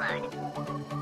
explode.